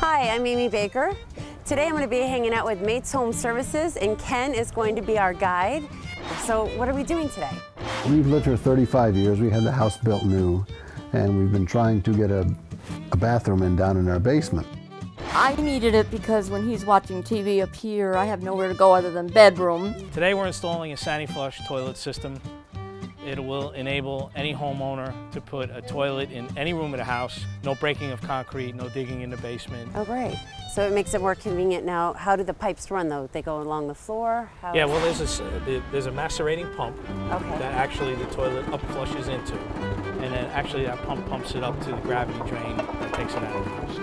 Hi, I'm Amy Baker. Today I'm going to be hanging out with Mates Home Services and Ken is going to be our guide. So what are we doing today? We've lived here 35 years. We had the house built new and we've been trying to get a, a bathroom in down in our basement. I needed it because when he's watching TV up here, I have nowhere to go other than bedroom. Today we're installing a SaniFlush toilet system. It will enable any homeowner to put a toilet in any room of the house, no breaking of concrete, no digging in the basement. Oh, great. So it makes it more convenient now. How do the pipes run though? They go along the floor? How Yeah, well there's a, there's a macerating pump Okay. that actually the toilet up flushes into. And then actually that pump pumps it up to the gravity drain that takes it out of the house.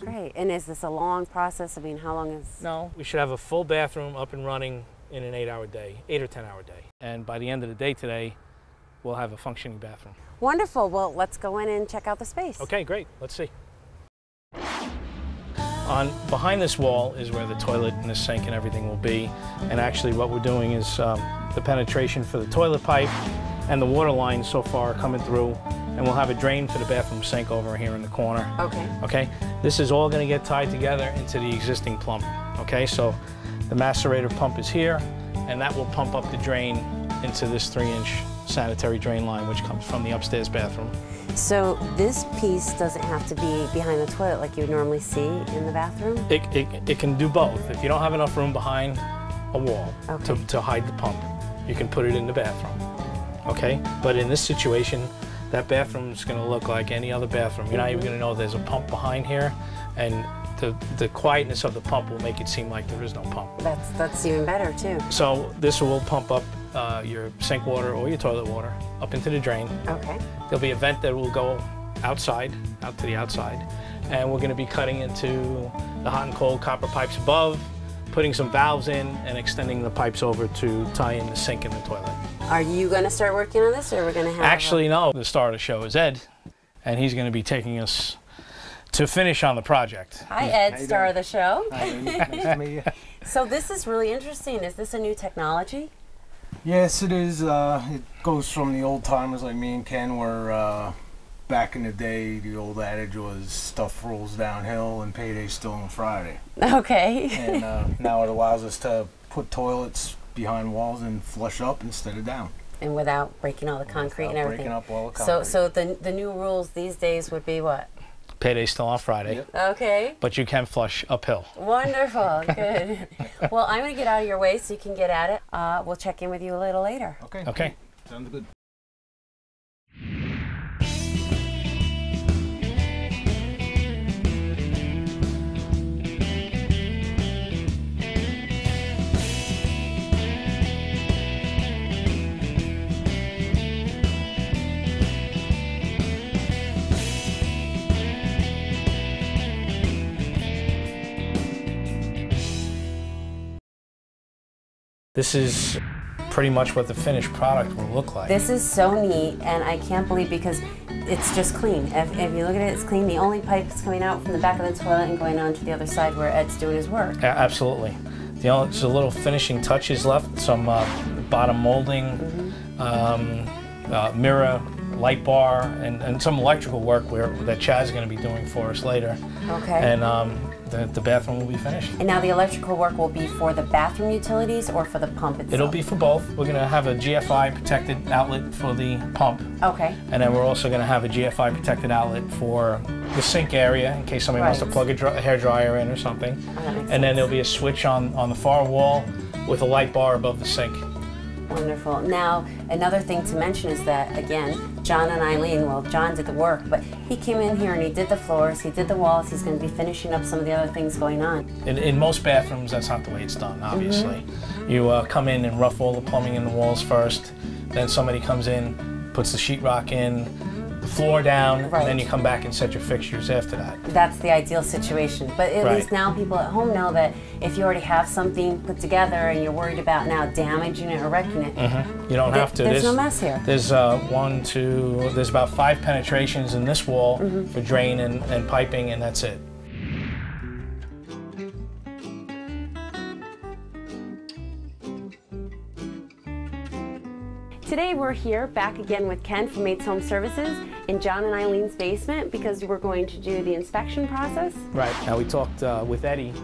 Great. And is this a long process? I mean, how long is... No, we should have a full bathroom up and running in an eight hour day, eight or 10 hour day. And by the end of the day today, we'll have a functioning bathroom. Wonderful. Well, let's go in and check out the space. Okay, great. Let's see. On behind this wall is where the toilet and the sink and everything will be. And actually, what we're doing is um, the penetration for the toilet pipe and the water line so far are coming through. And we'll have a drain for the bathroom sink over here in the corner. Okay. Okay. This is all going to get tied together into the existing plumb. Okay. So the macerator pump is here, and that will pump up the drain into this three-inch sanitary drain line, which comes from the upstairs bathroom. So this piece doesn't have to be behind the toilet like you would normally see in the bathroom? It, it, it can do both. If you don't have enough room behind a wall Okay. to, to hide the pump, you can put it in the bathroom. Okay? But in this situation, that bathroom is going to look like any other bathroom. You're not even going to know there's a pump behind here, and the, the quietness of the pump will make it seem like there is no pump. That's, that's even better too. So this will pump up uh, your sink water or your toilet water up into the drain. Okay. There'll be a vent that will go outside, out to the outside, and we're going to be cutting into the hot and cold copper pipes above, putting some valves in, and extending the pipes over to tie in the sink and the toilet. Are you going to start working on this or are we're going to have... Actually, no, the star of the show is Ed, and he's going to be taking us to finish on the project. Hi, Ed, you star of the show. nice to meet you. So this is really interesting. Is this a new technology? Yes, it is. Uh, it goes from the old timers like me and Ken, where uh, back in the day, the old adage was stuff rolls downhill and payday's still on Friday. Okay. And uh, now it allows us to put toilets behind walls and flush up instead of down. and without breaking all the concrete and everything. breaking up all the concrete. So, so the the new rules these days would be what? Payday's still on Friday, Yep. Okay. but you can flush uphill. Wonderful. Good. well, I'm going to get out of your way so you can get at it. Uh, we'll check in with you a little later. Okay. Okay. Sounds good. This is pretty much what the finished product will look like. This is so neat, and I can't believe because it's just clean. If, if you look at it, it's clean. The only pipe is coming out from the back of the toilet and going on to the other side where Ed's doing his work. Yeah, absolutely. The only, a little finishing touches left, some uh, bottom molding, um, uh, mirror, light bar, and, and some electrical work where, that Chad's going to be doing for us later. Okay. And um, the, the bathroom will be finished. And now the electrical work will be for the bathroom utilities or for the pump itself? It'll be for both. We're going to have a GFI protected outlet for the pump, Okay. and then we're also going to have a GFI protected outlet for the sink area in case somebody wants to plug a, dry, a hair dryer in or something. Oh, And then there'll be a switch on, on the far wall with a light bar above the sink. Wonderful. Now, another thing to mention is that, again, John and Eileen, well, John did the work, but he came in here and he did the floors, he did the walls, he's going to be finishing up some of the other things going on. In, in most bathrooms, that's not the way it's done, obviously. You uh, come in and rough all the plumbing in the walls first, then somebody comes in, puts the sheetrock in, the floor down, Right. and then you come back and set your fixtures after that. That's the ideal situation. But at Right. least now people at home know that if you already have something put together and you're worried about now damaging it or wrecking it, You don't have to. there's no mess here. There's uh, one, two, there's about five penetrations in this wall Mm-hmm. for drain and, and piping, and that's it. Today we're here back again with Ken from Mates Home Services in John and Eileen's basement because we're going to do the inspection process. Right. Now we talked uh, with Eddie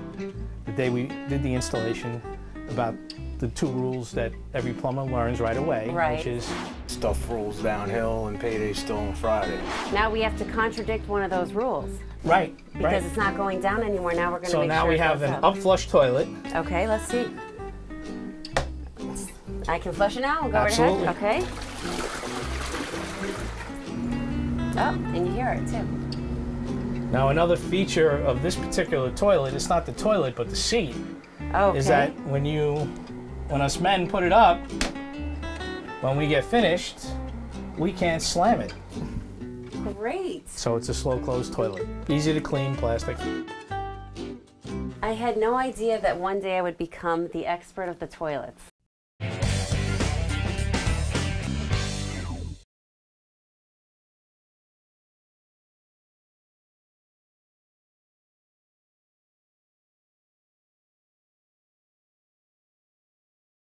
the day we did the installation about the two rules that every plumber learns right away, Right. which is Stuff rolls downhill and payday's still on Friday. Now we have to contradict one of those rules right, because right. it's not going down anymore. Now we're going to make sure. So now sure we have goes an up. up flush toilet. Okay, let's see. I can flush it now. We'll go Absolutely. right ahead. Okay. Oh, and you hear it too. Now another feature of this particular toilet, it's not the toilet but the seat, Okay. is that when you, when us men put it up, when we get finished, we can't slam it. great? So it's a slow close toilet. Easy to clean plastic. I had no idea that one day I would become the expert of the toilets.